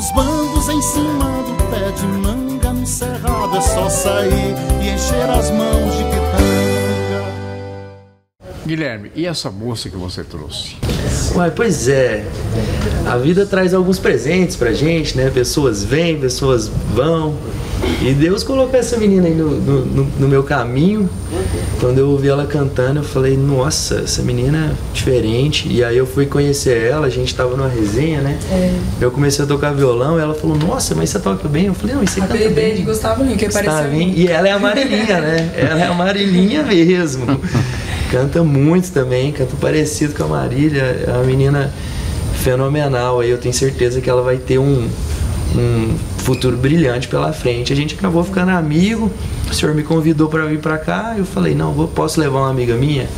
os bambus em cima do pé de manga no cerrado. É só sair e encher as mãos de pitanga. Guilherme, e essa moça que você trouxe? Uai, pois é. A vida traz alguns presentes pra gente, né? Pessoas vêm, pessoas vão. E Deus colocou essa menina aí no, no, no- no meu caminho. Quando eu ouvi ela cantando, eu falei, nossa, essa menina é diferente. E aí eu fui conhecer ela, a gente tava numa resenha, né? Eu comecei a tocar violão e ela falou, nossa, mas você toca bem? Eu falei, não, você canta Apelidei bem. de Gustavo Lima, que Está apareceu bem? E ela é a Marilinha, né? Ela é a Marilinha mesmo. Canta muito também, canta parecido com a Marília. É uma menina fenomenal. Aí eu tenho certeza que ela vai ter um, um futuro brilhante pela frente. A gente acabou ficando amigo. O senhor me convidou para vir para cá. Eu falei, não, vou, posso levar uma amiga minha?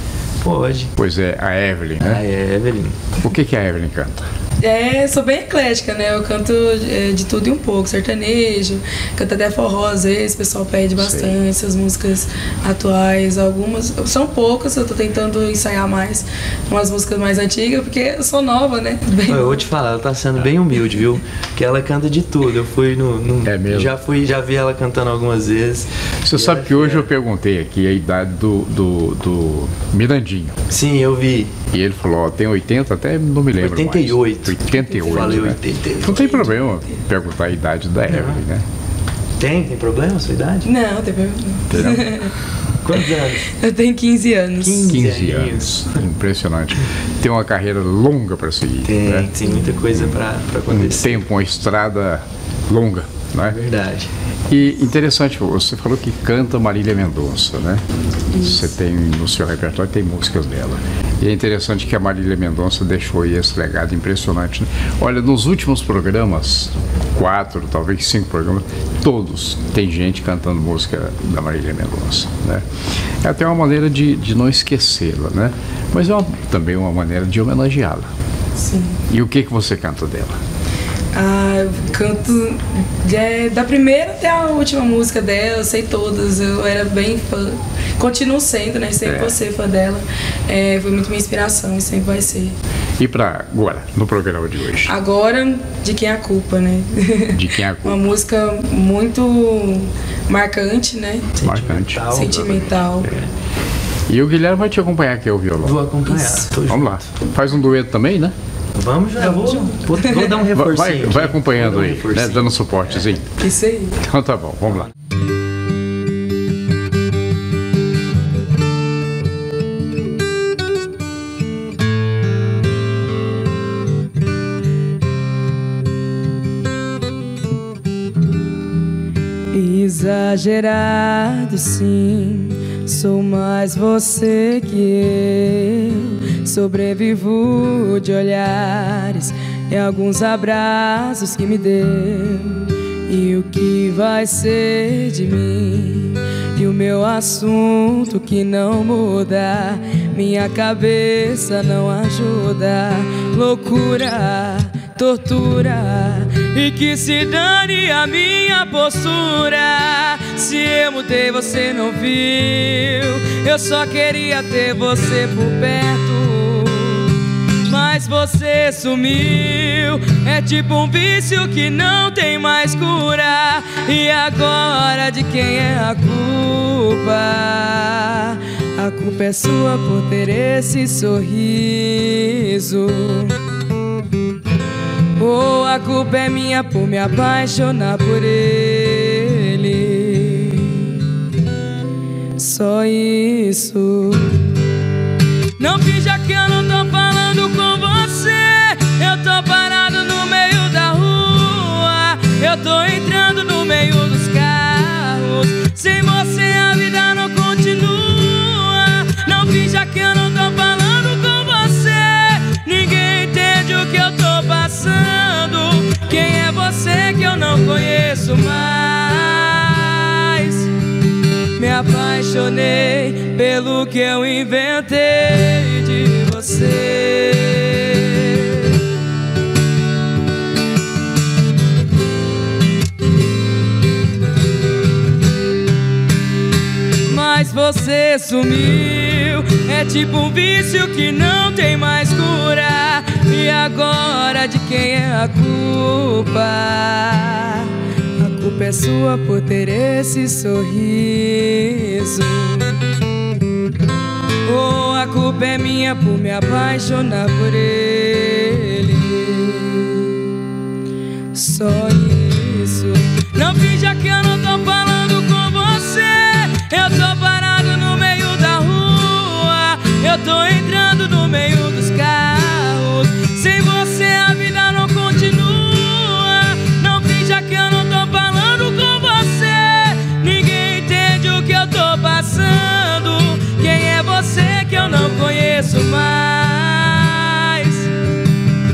Pode. Pois é, a Evelyn, né? é, Evelyn. O que, que a Evelyn canta? É, sou bem eclética, né? Eu canto é, de tudo e um pouco, sertanejo, canto até forró às vezes, o pessoal pede bastante essas músicas atuais, algumas, são poucas, eu tô tentando ensaiar mais umas músicas mais antigas, porque eu sou nova, né? Bem Eu vou te falar, ela tá sendo bem humilde, viu? Que ela canta de tudo. Eu fui no. no- É mesmo? Já fui, já vi ela cantando algumas vezes. Você sabe que hoje é- eu perguntei aqui a idade do, do, do Mirandinho. Sim, eu vi. E ele falou, ó, tem 80, até não me lembro 88. mais. 88. Falei né? 88. Não tem problema perguntar a idade da Evelyn, né? Tem? Tem problema a sua idade? Não, tem problema. Quantos anos? Eu tenho 15 anos. 15. 15 anos. Impressionante. Tem uma carreira longa para seguir. Tem, né? tem muita coisa pra, pra Um acontecer. tempo, uma estrada longa, não é? Verdade. E interessante, você falou que canta Marília Mendonça, né? Você tem no seu repertório tem músicas dela. E é interessante que a Marília Mendonça deixou aí esse legado impressionante. né? Olha, nos últimos programas, quatro, talvez cinco programas, todos tem gente cantando música da Marília Mendonça, né? É até uma maneira de, de não esquecê-la, né? Mas é uma- também uma maneira de homenageá-la. Sim. E o que que você canta dela? Ah, eu canto é, da primeira até a última música dela, eu sei todas, eu era bem fã. Continuo sendo, né? Sempre É. vou ser fã dela. É, foi muito minha inspiração e sempre vai ser. E para agora, no programa de hoje? Agora, de quem é a culpa, né? De quem é a culpa? Uma música muito marcante, né? Marcante. Sentimental. Sentimental. E o Guilherme vai te acompanhar aqui ao violão. Vou acompanhar. Vamos lá. Faz um dueto também, né? Vamos já. Vou, vou, vou dar um reforcinho. vai, vai acompanhando um aí, né? Dando suportezinho. Isso aí. Então tá bom, vamos lá. Exagerado, sim. Sou mais você que eu. Sobrevivo de olhares e alguns abraços que me deu. E o que vai ser de mim? E o meu assunto que não muda. Minha cabeça não ajuda. Loucura, tortura. E que se dane a minha postura. Se eu mudei, você não viu. Eu só queria ter você por perto. Mas você sumiu. É tipo um vício que não tem mais cura. E agora de quem é a culpa? A culpa é sua por ter esse sorriso. Ou a culpa é minha por me apaixonar por ele. Só isso. Não finja que eu não Eu tô parado no meio da rua. Eu tô entrando no meio dos carros. Sem você a vida não continua. Não finja que eu não tô falando com você. Ninguém entende o que eu tô passando. Quem é você que eu não conheço mais? Me apaixonei pelo que eu inventei de você. Você sumiu. É tipo um vício que não tem mais cura. E agora de quem é a culpa? A culpa é sua por ter esse sorriso. Ou a culpa é minha por me apaixonar por ele. Só isso. Não finja que eu não tô entrando no meio dos carros. Sem você a vida não continua. Não finja que eu não tô falando com você. Ninguém entende o que eu tô passando. Quem é você que eu não conheço mais?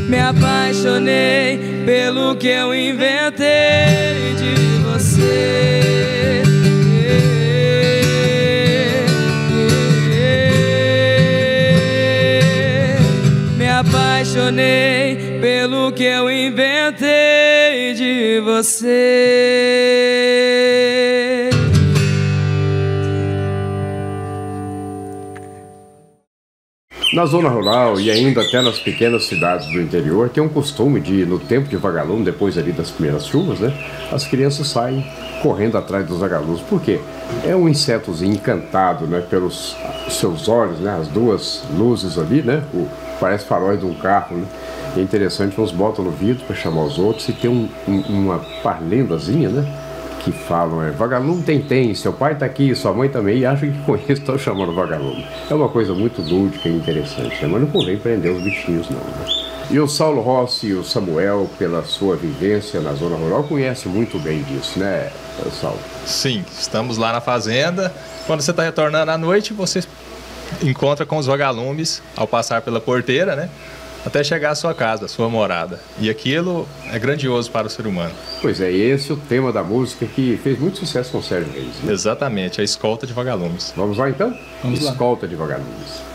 Me apaixonei pelo que eu inventei de apaixonei pelo que eu inventei de você. Na zona rural e ainda até nas pequenas cidades do interior, tem um costume de, no tempo de vagalume, depois ali das primeiras chuvas, né? As crianças saem correndo atrás dos vagalumes. Por quê? É um insetozinho encantado, né? Pelos seus olhos, né? As duas luzes ali, né? O, parece faróis de um carro, né? É interessante, uns botam no vidro para chamar os outros e tem um, um, uma parlendazinha, né? que falam é vagalume tem tem, seu pai está aqui, sua mãe também, e acham que com isso estão chamando vagalume. É uma coisa muito lúdica e interessante, né? mas não convém prender os bichinhos não. Né? E o Saulo Rossi e o Samuel, pela sua vivência na zona rural, conhecem muito bem disso, né, Saulo? Sim, estamos lá na fazenda. Quando você está retornando à noite, você encontra com os vagalumes ao passar pela porteira, né? até chegar à sua casa, à sua morada. E aquilo é grandioso para o ser humano. Pois é, esse é o tema da música que fez muito sucesso com o Sérgio Reis. Né? Exatamente, a escolta de vagalumes. Vamos lá então? Vamos escolta lá. de vagalumes.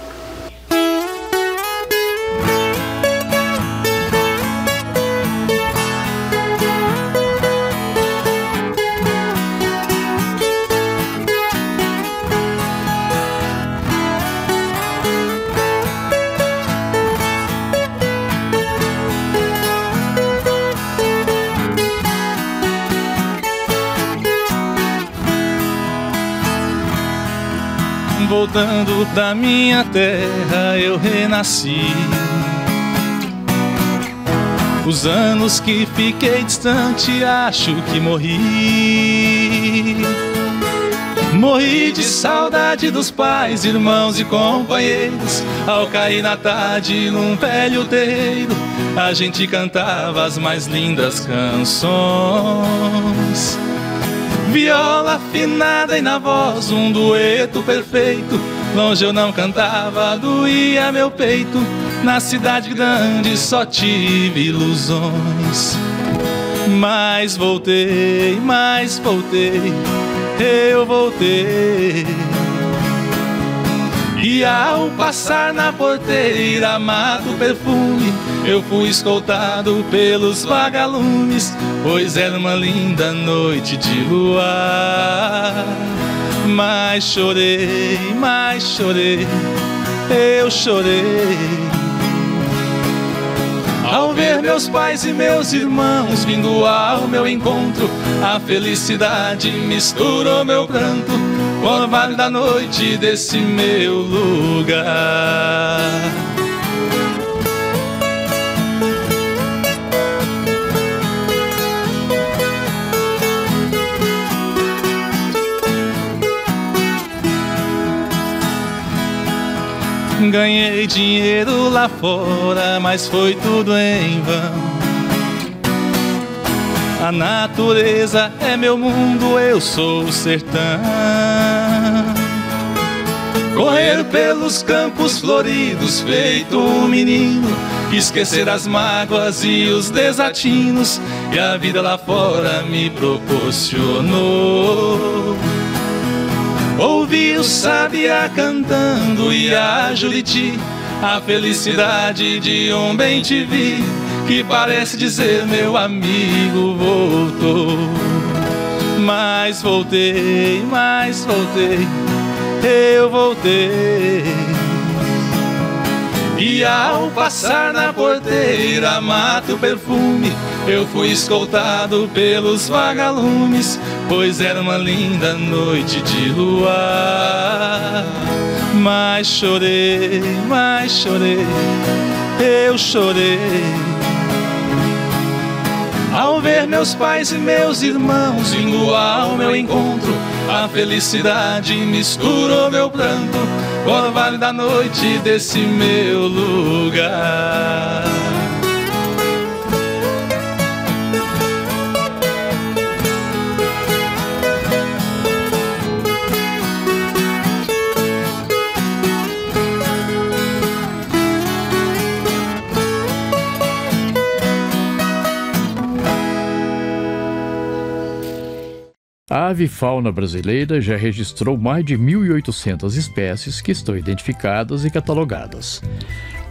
Voltando da minha terra eu renasci. Os anos que fiquei distante acho que morri. Morri de saudade dos pais, irmãos e companheiros. Ao cair na tarde num velho terreiro, a gente cantava as mais lindas canções. Viola afinada e na voz um dueto perfeito. Longe eu não cantava, doía meu peito. Na cidade grande só tive ilusões. Mas voltei, mas voltei, eu voltei. E ao passar na porteira, mato perfume, eu fui escoltado pelos vagalumes, pois era uma linda noite de luar. Mas chorei, mas chorei, eu chorei. Ao ver meus pais e meus irmãos vindo ao meu encontro, a felicidade misturou meu pranto o vale da noite desse meu lugar. Ganhei dinheiro lá fora, mas foi tudo em vão. A natureza é meu mundo, eu sou o sertão. Correr pelos campos floridos, feito um menino. Esquecer as mágoas e os desatinos que a vida lá fora me proporcionou. Ouvi o sabiá cantando e a Juriti, a felicidade de um bem te vi, que parece dizer meu amigo voltou. Mas voltei, mas voltei, eu voltei. E ao passar na porteira, mato perfume. Eu fui escoltado pelos vagalumes, pois era uma linda noite de luar. Mas chorei, mas chorei, eu chorei. Ao ver meus pais e meus irmãos indo ao meu encontro, a felicidade misturou meu pranto com o vale da noite desse meu lugar. Avifauna brasileira já registrou mais de 1.800 espécies que estão identificadas e catalogadas,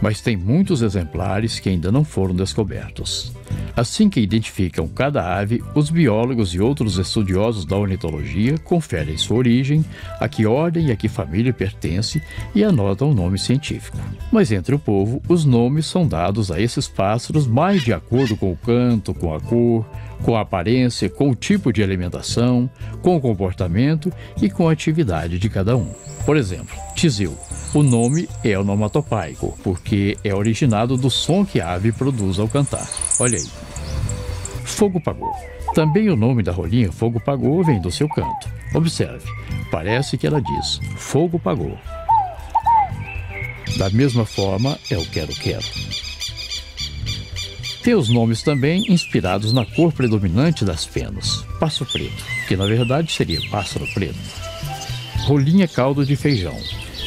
mas tem muitos exemplares que ainda não foram descobertos. Assim que identificam cada ave, os biólogos e outros estudiosos da ornitologia conferem sua origem, a que ordem e a que família pertence e anotam o nome científico. Mas entre o povo, os nomes são dados a esses pássaros mais de acordo com o canto, com a cor, com a aparência, com o tipo de alimentação, com o comportamento e com a atividade de cada um. Por exemplo, tizil. O nome é onomatopaico, porque é originado do som que a ave produz ao cantar. Olha aí. Fogo pagou. Também o nome da rolinha Fogo Pagou vem do seu canto. Observe, parece que ela diz Fogo Pagou. Da mesma forma é o Quero Quero. Tem os nomes também inspirados na cor predominante das penas. Passo preto, que na verdade seria pássaro preto. Rolinha caldo de feijão.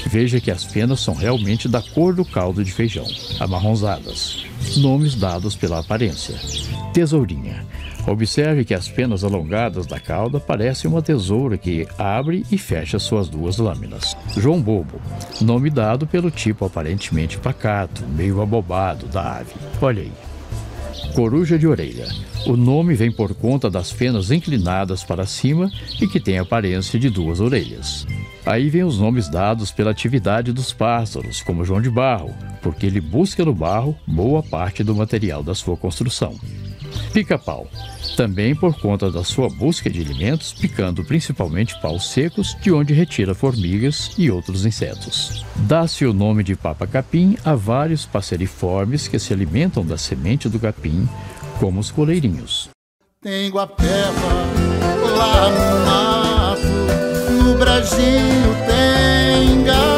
Veja que as penas são realmente da cor do caldo de feijão, amarronzadas. Nomes dados pela aparência. Tesourinha. Observe que as penas alongadas da cauda parecem uma tesoura que abre e fecha suas duas lâminas. João Bobo, nome dado pelo tipo aparentemente pacato, meio abobado da ave. Olha aí. Coruja de orelha. O nome vem por conta das penas inclinadas para cima e que tem aparência de duas orelhas. Aí vem os nomes dados pela atividade dos pássaros, como João de Barro, porque ele busca no barro boa parte do material da sua construção. Pica-pau. Também por conta da sua busca de alimentos, picando principalmente paus secos, de onde retira formigas e outros insetos. Dá-se o nome de papa-capim a vários passeriformes que se alimentam da semente do capim, como os coleirinhos. Lá no mato, no Brasil tem gato